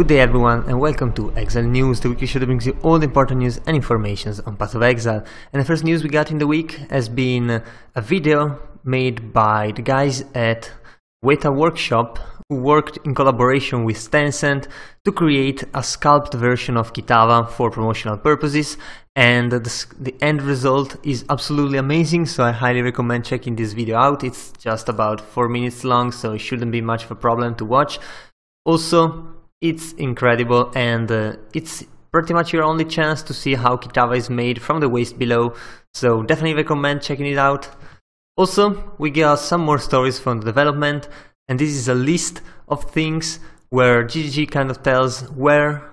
Good day everyone and welcome to Exile News, the weekly show that brings you all the important news and informations on Path of Exile. And the first news we got in the week has been a video made by the guys at Weta Workshop who worked in collaboration with Tencent to create a sculpted version of Kitava for promotional purposes and the, the, end result is absolutely amazing so I highly recommend checking this video out. It's just about 4 minutes long so it shouldn't be much of a problem to watch. Also, it's incredible and uh, it's pretty much your only chance to see how Kitava is made from the waist below, so definitely recommend checking it out. Also, we got some more stories from the development, and this is a list of things where GGG kind of tells where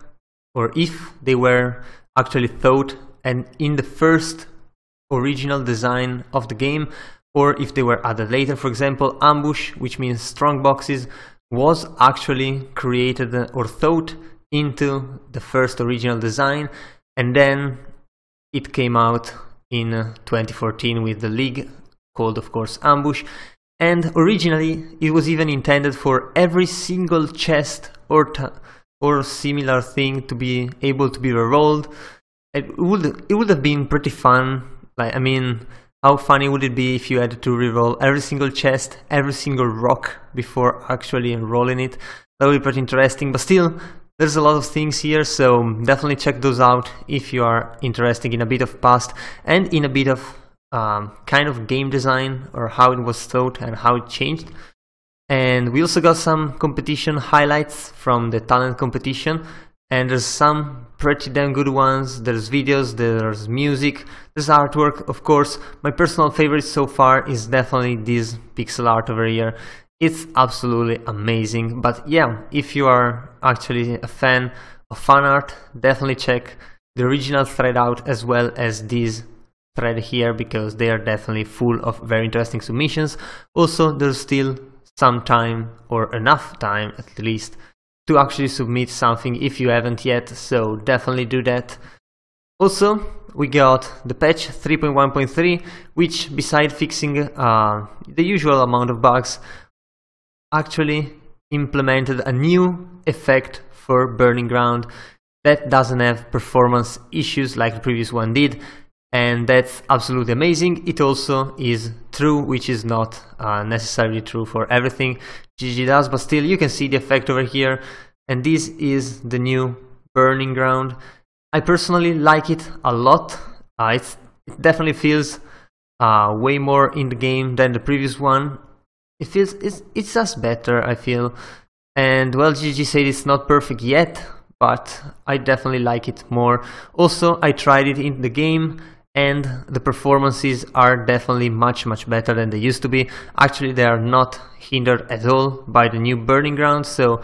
or if they were actually thought and in the first original design of the game or if they were added later. For example, ambush, which means strong boxes, was actually created or thought into the first original design and then it came out in uh, 2014 with the league called of course ambush. And originally it was even intended for every single chest or or similar thing to be able to be rerolled. It would it would have been pretty fun like i mean how funny would it be if you had to reroll every single chest, every single rock before actually enrolling it? That would be pretty interesting, but still, there's a lot of things here, so definitely check those out if you are interested in a bit of past and in a bit of um, kind of game design or how it was thought and how it changed. And we also got some competition highlights from the talent competition and there's some pretty damn good ones. There's videos there's music there's artwork of course. My personal favorite so far is definitely this pixel art over here. It's absolutely amazing. But yeah if you are actually a fan of fan art definitely check the original thread out as well as this thread here because they are definitely full of very interesting submissions. Also there's still some time or enough time at least to actually submit something if you haven't yet, so definitely do that. Also, we got the patch 3.1.3, which beside fixing uh, the usual amount of bugs, actually implemented a new effect for Burning Ground that doesn't have performance issues like the previous one did, and that's absolutely amazing. It also is true, which is not uh, necessarily true for everything GG does, but still you can see the effect over here, and this is the new Burning Ground. I personally like it a lot. Uh, it definitely feels uh, way more in the game than the previous one. It feels it's it's just better. I feel, and well, GG said it's not perfect yet, but I definitely like it more. Also, I tried it in the game and the performances are definitely much much better than they used to be. Actually, they are not hindered at all by the new Burning Ground, so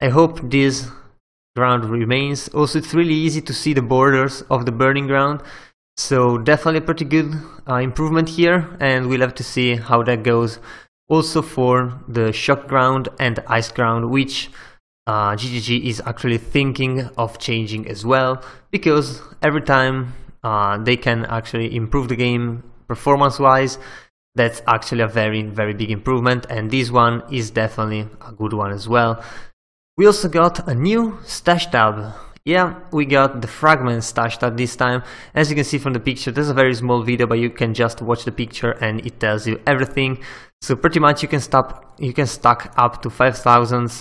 I hope this ground remains. Also, it's really easy to see the borders of the Burning Ground, so definitely pretty good uh, improvement here, and we'll have to see how that goes. Also for the Shock Ground and Ice Ground, which uh, GGG is actually thinking of changing as well, because every time uh, they can actually improve the game performance wise that's actually a very very big improvement and this one is definitely a good one as well. We also got a new stash tab. Yeah we got the fragment stash tab this time. As you can see from the picture there's a very small video but you can just watch the picture and it tells you everything. So pretty much you can stop you can stack up to 5000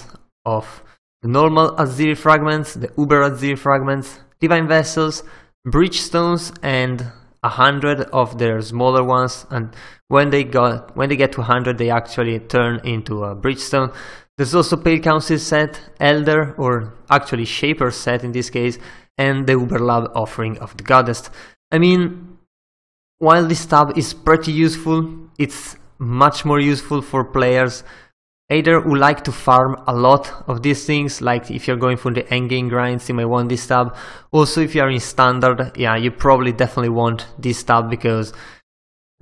of the normal Atziri fragments the uber Atziri fragments divine vessels Breachstones and a hundred of their smaller ones and when they got when they get to 100 they actually turn into a breachstone. There's also pale council set elder or actually shaper set in this case and the uberlab offering of the goddess. I mean while this tab is pretty useful it's much more useful for players either who like to farm a lot of these things, like if you're going for the endgame grinds, you might want this tab. Also, if you are in standard, yeah, you probably definitely want this tab because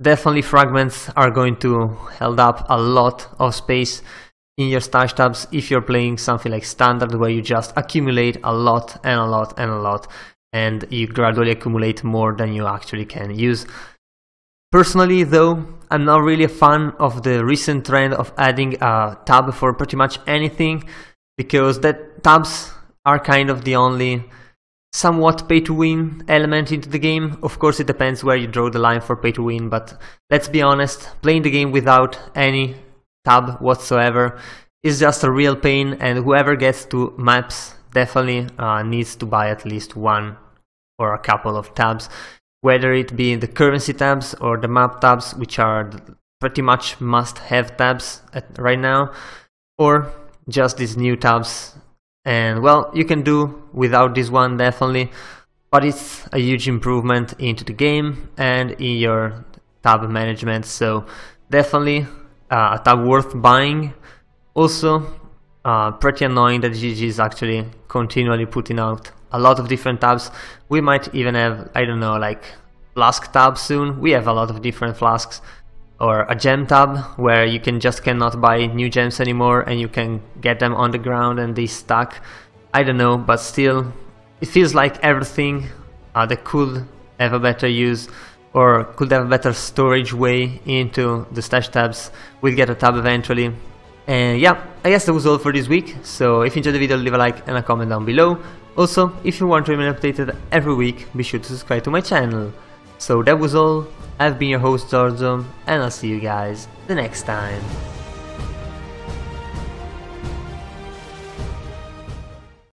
definitely fragments are going to held up a lot of space in your stash tabs if you're playing something like standard where you just accumulate a lot and a lot and a lot and you gradually accumulate more than you actually can use. Personally though, I'm not really a fan of the recent trend of adding a tab for pretty much anything because that tabs are kind of the only somewhat pay to win element into the game. Of course, it depends where you draw the line for pay to win, but let's be honest, playing the game without any tab whatsoever is just a real pain, and whoever gets to maps definitely uh, needs to buy at least one or a couple of tabs, whether it be the currency tabs or the map tabs, which are pretty much must have tabs at, right now, or just these new tabs. And well you can do without this one definitely but it's a huge improvement into the game and in your tab management. So definitely uh, a tab worth buying. Also uh, pretty annoying that GG is actually continually putting out a lot of different tabs we might even have I don't know like flask tab soon we have a lot of different flasks or a gem tab where you can just cannot buy new gems anymore and you can get them on the ground and they stack. I don't know, but still, it feels like everything uh, that could have a better use or could have a better storage way into the stash tabs will get a tab eventually. And yeah, I guess that was all for this week, so if you enjoyed the video leave a like and a comment down below. Also, if you want to remain updated every week, be sure to subscribe to my channel. So that was all, I've been your host Zorzo, and I'll see you guys the next time.